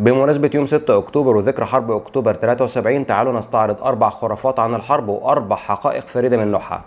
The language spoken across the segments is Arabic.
بمناسبة يوم 6 أكتوبر وذكرى حرب أكتوبر 73 تعالوا نستعرض أربع خرافات عن الحرب وأربع حقائق فريدة من نوعها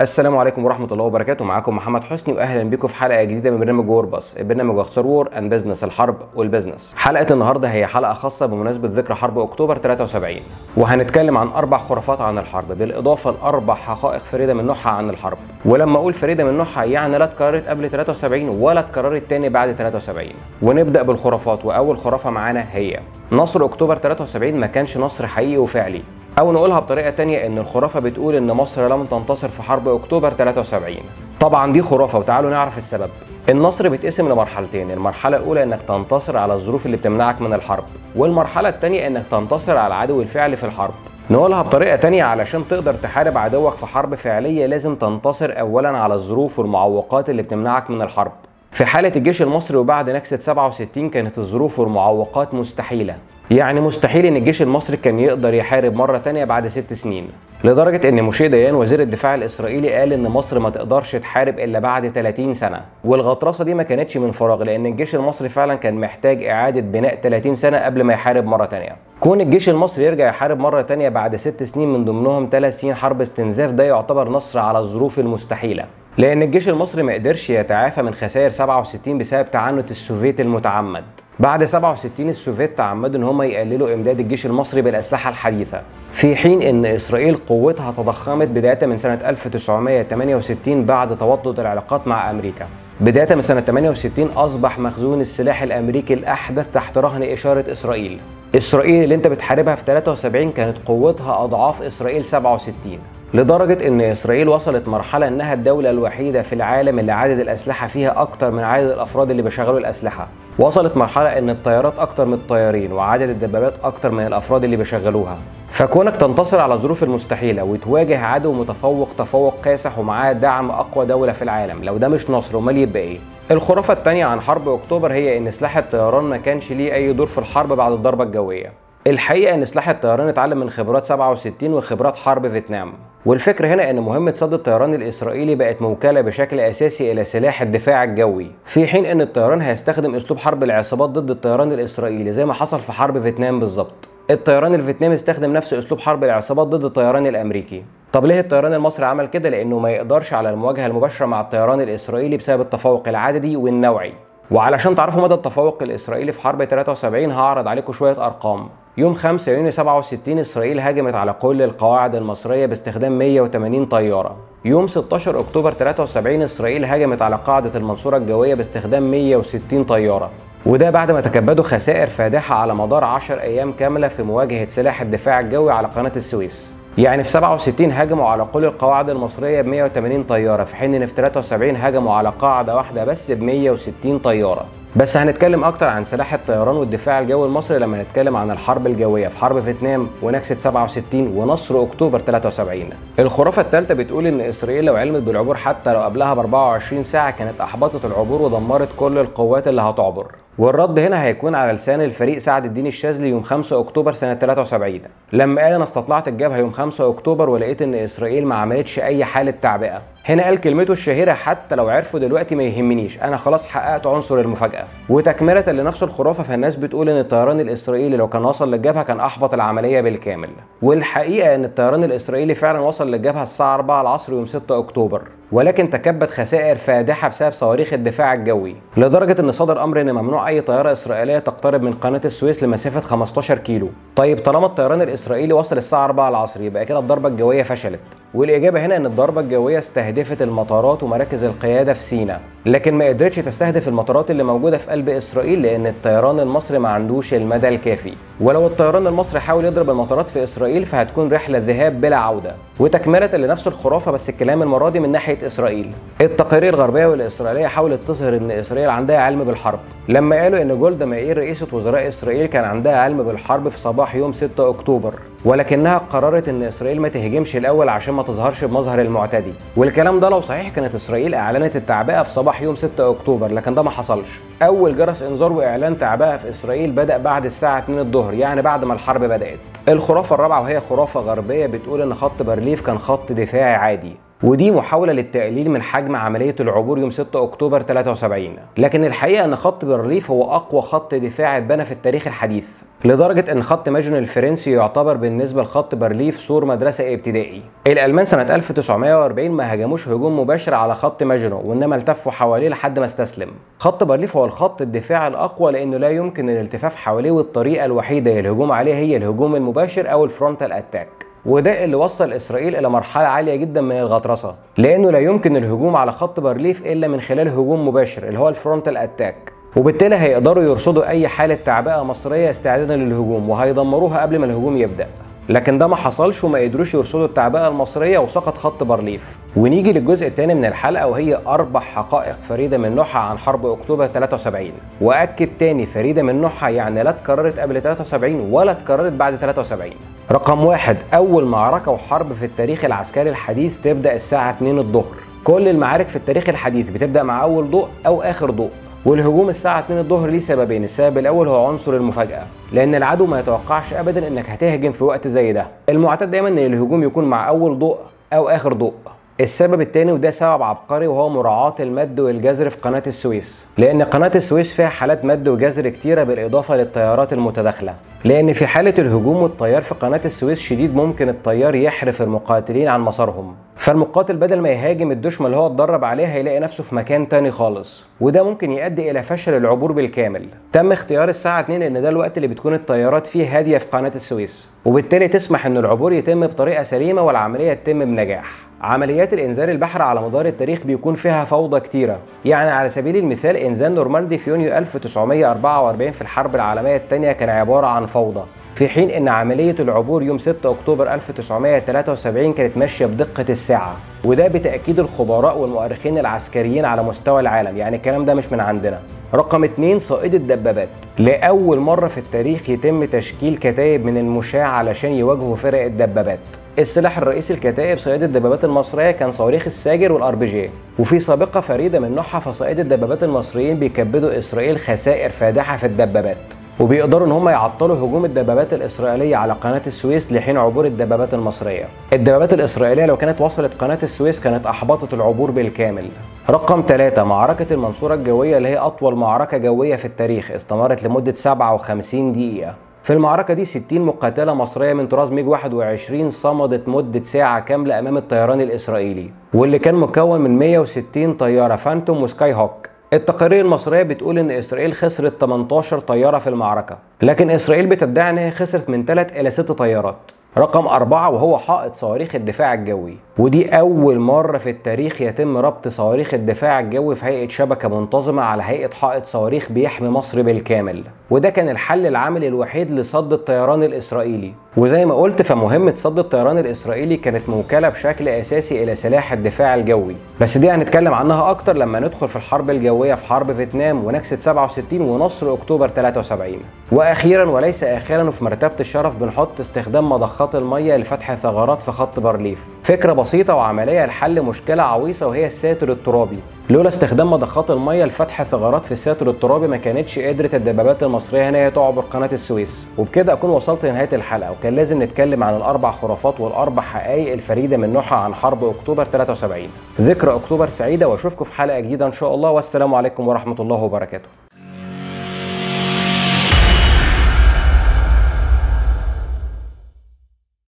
السلام عليكم ورحمة الله وبركاته. معاكم محمد حسني وأهلا بكم في حلقة جديدة من برنامج War Bus البرنامج باختصار War and Business الحرب والبزنس. حلقة النهاردة هي حلقة خاصة بمناسبة ذكرى حرب أكتوبر 73 وهنتكلم عن أربع خرافات عن الحرب بالإضافة لأربع حقائق فريدة من نوعها عن الحرب. ولما أقول فريدة من نوعها يعني لا اتكررت قبل 73 ولا اتكررت تاني بعد 73 ونبدأ بالخرافات وأول خرافة معانا هي نصر أكتوبر 73 ما كانش نصر حقيقي وفعلي. أو نقولها بطريقة تانية إن الخرافة بتقول إن مصر لم تنتصر في حرب أكتوبر 73 طبعا دي خرافة وتعالوا نعرف السبب. النصر بيتقسم لمرحلتين المرحلة الأولى إنك تنتصر على الظروف اللي بتمنعك من الحرب والمرحلة الثانية إنك تنتصر على العدو الفعلي في الحرب. نقولها بطريقة تانية علشان تقدر تحارب عدوك في حرب فعلية لازم تنتصر أولا على الظروف والمعوقات اللي بتمنعك من الحرب. في حالة الجيش المصري وبعد نكسة 67 كانت الظروف والمعوقات مستحيلة. يعني مستحيل إن الجيش المصري كان يقدر يحارب مرة تانية بعد ست سنين. لدرجة إن موشي ديان وزير الدفاع الإسرائيلي قال إن مصر ما تقدرش تحارب إلا بعد 30 سنة. والغطرسة دي ما كانتش من فراغ لأن الجيش المصري فعلا كان محتاج إعادة بناء 30 سنة قبل ما يحارب مرة تانية. كون الجيش المصري يرجع يحارب مرة تانية بعد ست سنين من ضمنهم ثلاث سنين حرب استنزاف ده يعتبر نصر على الظروف المستحيلة. لأن الجيش المصري ما قدرش يتعافى من خسائر 67 بسبب تعنت السوفيت المتعمد. بعد 67 السوفيت تعمدوا إن هم يقللوا إمداد الجيش المصري بالأسلحة الحديثة. في حين إن إسرائيل قوتها تضخمت بداية من سنة 1968 بعد توطد العلاقات مع أمريكا. بداية من سنة 68 أصبح مخزون السلاح الأمريكي الأحدث تحت رهن إشارة إسرائيل. إسرائيل اللي أنت بتحاربها في 73 كانت قوتها أضعاف إسرائيل 67 لدرجة إن إسرائيل وصلت مرحلة إنها الدولة الوحيدة في العالم اللي عدد الأسلحة فيها أكتر من عدد الأفراد اللي بيشغلوا الأسلحة. وصلت مرحلة إن الطيارات أكتر من الطيارين وعدد الدبابات أكتر من الأفراد اللي بيشغلوها. فكونك تنتصر على الظروف المستحيلة وتواجه عدو متفوق تفوق كاسح ومعاه دعم أقوى دولة في العالم، لو ده مش نصر أمال يبقى إيه؟ الخرافة التانية عن حرب أكتوبر هي إن سلاح الطيران ما كانش ليه أي دور في الحرب بعد الضربة الجوية. الحقيقة إن سلاح الطيران اتعلم من خبرات 67 وخبرات حرب فيتنام. والفكرة هنا إن مهمة صد الطيران الإسرائيلي بقت موكلة بشكل أساسي إلى سلاح الدفاع الجوي في حين إن الطيران هيستخدم أسلوب حرب العصابات ضد الطيران الإسرائيلي زي ما حصل في حرب فيتنام بالظبط. الطيران الفيتنامي استخدم نفس أسلوب حرب العصابات ضد الطيران الأمريكي. طب ليه الطيران المصري عمل كده؟ لأنه ما يقدرش على المواجهة المباشرة مع الطيران الإسرائيلي بسبب التفوق العددي والنوعي. وعلشان تعرفوا مدى التفوق الإسرائيلي في حرب 73 هعرض عليكم شوية أرقام. يوم 5 يونيو 67 إسرائيل هاجمت على كل القواعد المصرية باستخدام 180 طيارة. يوم 16 أكتوبر 73 إسرائيل هاجمت على قاعدة المنصورة الجوية باستخدام 160 طيارة. وده بعد ما تكبدوا خسائر فادحة على مدار 10 أيام كاملة في مواجهة سلاح الدفاع الجوي على قناة السويس. يعني في 67 هاجموا على كل القواعد المصرية ب 180 طيارة في حين إن في 73 هاجموا على قاعدة واحدة بس ب 160 طيارة. بس هنتكلم أكتر عن سلاح الطيران والدفاع الجوي المصري لما نتكلم عن الحرب الجوية. في حرب فيتنام ونكسه 67 ونصر أكتوبر 73 الخرافة الثالثه بتقول إن إسرائيل لو علمت بالعبور حتى لو قبلها ب 24 ساعة كانت أحبطت العبور ودمرت كل القوات اللي هتعبر. والرد هنا هيكون على لسان الفريق سعد الدين الشاذلي يوم 5 أكتوبر سنة 73 لما قال أنا استطلعت الجبهة يوم 5 أكتوبر ولقيت إن إسرائيل ما عملتش أي حالة تعبئة. هنا قال كلمته الشهيرة حتى لو عرفوا دلوقتي ما يهمنيش. أنا خلاص حققت عنصر المفاجأة. وتكملة لنفس الخرافة فالناس بتقول إن الطيران الإسرائيلي لو كان وصل للجبهة كان أحبط العملية بالكامل. والحقيقة إن الطيران الإسرائيلي فعلا وصل للجبهة الساعة 4 العصر يوم 6 أكتوبر. ولكن تكبد خسائر فادحة بسبب صواريخ الدفاع الجوي. لدرجة إن صدر أمر إن ممنوع أي طيارة إسرائيلية تقترب من قناة السويس لمسافة 15 كيلو. طيب طالما الطيران الإسرائيلي وصل الساعة 4 العصر يبقى كده الضربة الجوية فشلت. والإجابة هنا إن الضربة الجوية استهدفت المطارات ومراكز القيادة في سيناء لكن ما قدرتش تستهدف المطارات اللي موجودة في قلب إسرائيل لأن الطيران المصري ما عندوش المدى الكافي. ولو الطيران المصري حاول يضرب المطارات في إسرائيل فهتكون رحلة ذهاب بلا عودة وتكملة لنفس الخرافة بس الكلام المره دي من ناحية إسرائيل. التقارير الغربية والإسرائيلية حاولت تظهر إن إسرائيل عندها علم بالحرب. لما قالوا إن جولدا مائير رئيسه وزراء إسرائيل كان عندها علم بالحرب في صباح يوم 6 أكتوبر ولكنها قررت إن إسرائيل ما تهجمش الأول عشان ما تظهرش بمظهر المعتدي. والكلام ده لو صحيح كانت إسرائيل أعلنت التعبئة في صباح يوم 6 أكتوبر لكن ده ما حصلش. أول جرس إنذار وإعلان تعبئة في إسرائيل بدأ بعد الساعة 2 الظهر يعني بعد ما الحرب بدأت. الخرافة الرابعة وهي خرافة غربية بتقول إن خط بارليف كان خط دفاعي عادي. ودي محاولة للتقليل من حجم عملية العبور يوم 6 أكتوبر 73 لكن الحقيقة أن خط بارليف هو أقوى خط دفاع اتبنى في التاريخ الحديث لدرجة أن خط ماجنو الفرنسي يعتبر بالنسبة لخط بارليف سور مدرسة ابتدائي. الألمان سنة 1940 ما هاجموش هجوم مباشر على خط ماجنو وإنما التفوا حواليه لحد ما استسلم. خط بارليف هو الخط الدفاع الأقوى لأنه لا يمكن الالتفاف حواليه والطريقة الوحيدة للهجوم عليه هي الهجوم المباشر أو ال frontal attack وده اللي وصل إسرائيل إلى مرحلة عالية جدا من الغطرسة لأنه لا يمكن الهجوم على خط بارليف إلا من خلال هجوم مباشر اللي هو ال frontal attack وبالتالي هيقدروا يرصدوا أي حالة تعبئة مصرية استعدادا للهجوم وهيدمروها قبل ما الهجوم يبدأ. لكن ده ما حصلش وما قدروش يرصدوا التعبئة المصرية وسقط خط بارليف. ونيجي للجزء الثاني من الحلقة وهي أربع حقائق فريدة من نوعها عن حرب أكتوبر 73 وأكد تاني فريدة من نوعها يعني لا اتكررت قبل 73 ولا اتكررت بعد 73 رقم واحد أول معركة وحرب في التاريخ العسكري الحديث تبدأ الساعة 2 الظهر. كل المعارك في التاريخ الحديث بتبدأ مع أول ضوء أو آخر ضوء. والهجوم الساعة 2 الظهر ليه سببين، السبب الأول هو عنصر المفاجأة، لأن العدو ما يتوقعش أبدا إنك هتهجم في وقت زي ده، المعتاد دايما إن الهجوم يكون مع أول ضوء أو آخر ضوء. السبب الثاني وده سبب عبقري وهو مراعاة المد والجزر في قناة السويس. لأن قناة السويس فيها حالات مد وجزر كتيرة بالإضافة للطيارات المتداخلة. لأن في حالة الهجوم والطيار في قناة السويس شديد ممكن الطيار يحرف المقاتلين عن مسارهم. فالمقاتل بدل ما يهاجم الدشمة اللي هو اتدرب عليها هيلاقي نفسه في مكان تاني خالص. وده ممكن يؤدي إلى فشل العبور بالكامل. تم اختيار الساعة 2 لأن ده الوقت اللي بتكون الطيارات فيه هادية في قناة السويس. وبالتالي تسمح أن العبور يتم بطريقة سليمة والعملية تتم بنجاح. عمليات الانزال البحر على مدار التاريخ بيكون فيها فوضى كتيرة. يعني على سبيل المثال انزال نورماندي في يونيو 1944 في الحرب العالمية الثانية كان عبارة عن فوضى. في حين إن عملية العبور يوم 6 أكتوبر 1973 كانت ماشية بدقة الساعة وده بتأكيد الخبراء والمؤرخين العسكريين على مستوى العالم يعني الكلام ده مش من عندنا. رقم اتنين صائد الدبابات. لأول مرة في التاريخ يتم تشكيل كتائب من المشاة علشان يواجهوا فرق الدبابات. السلاح الرئيسي لكتائب صياد الدبابات المصرية كان صواريخ الساجر والآر بي جي. وفي سابقة فريدة من نوعها فصائد الدبابات المصريين بيكبدوا إسرائيل خسائر فادحة في الدبابات. وبيقدروا إن هم يعطلوا هجوم الدبابات الإسرائيلية على قناة السويس لحين عبور الدبابات المصرية. الدبابات الإسرائيلية لو كانت وصلت قناة السويس كانت أحبطت العبور بالكامل. رقم ثلاثة معركة المنصورة الجوية اللي هي أطول معركة جوية في التاريخ استمرت لمدة 57 دقيقة. في المعركة دي 60 مقاتلة مصرية من طراز ميج 21 صمدت مدة ساعة كاملة أمام الطيران الإسرائيلي واللي كان مكون من 160 طيارة فانتوم وسكاي هوك التقارير المصرية بتقول إن إسرائيل خسرت 18 طيارة في المعركة لكن إسرائيل بتدعي إن هي خسرت من 3 إلى 6 طيارات رقم أربعة وهو حائط صواريخ الدفاع الجوي. ودي أول مرة في التاريخ يتم ربط صواريخ الدفاع الجوي في هيئة شبكة منتظمة على هيئة حائط صواريخ بيحمي مصر بالكامل. وده كان الحل العملي الوحيد لصد الطيران الإسرائيلي. وزي ما قلت فمهمة صد الطيران الإسرائيلي كانت موكلة بشكل أساسي إلى سلاح الدفاع الجوي. بس دي هنتكلم عنها أكتر لما ندخل في الحرب الجوية في حرب فيتنام ونكسة 67 ونصر أكتوبر 73 وأخيرا وليس آخرا وفي مرتبة الشرف بنحط استخدام مضخات المية لفتح ثغرات في خط بارليف فكرة بسيطة وعملية لحل مشكلة عويصة وهي الساتر الترابي. لولا استخدام مضخات المية لفتح ثغرات في الساتر الترابي ما كانتش قدرت الدبابات المصرية هنا تعبر قناة السويس. وبكده أكون وصلت لنهاية الحلقة وكان لازم نتكلم عن الأربع خرافات والأربع حقائق الفريدة من نوعها عن حرب أكتوبر 73 ذكرى أكتوبر سعيدة وأشوفكم في حلقة جديدة إن شاء الله. والسلام عليكم ورحمة الله وبركاته.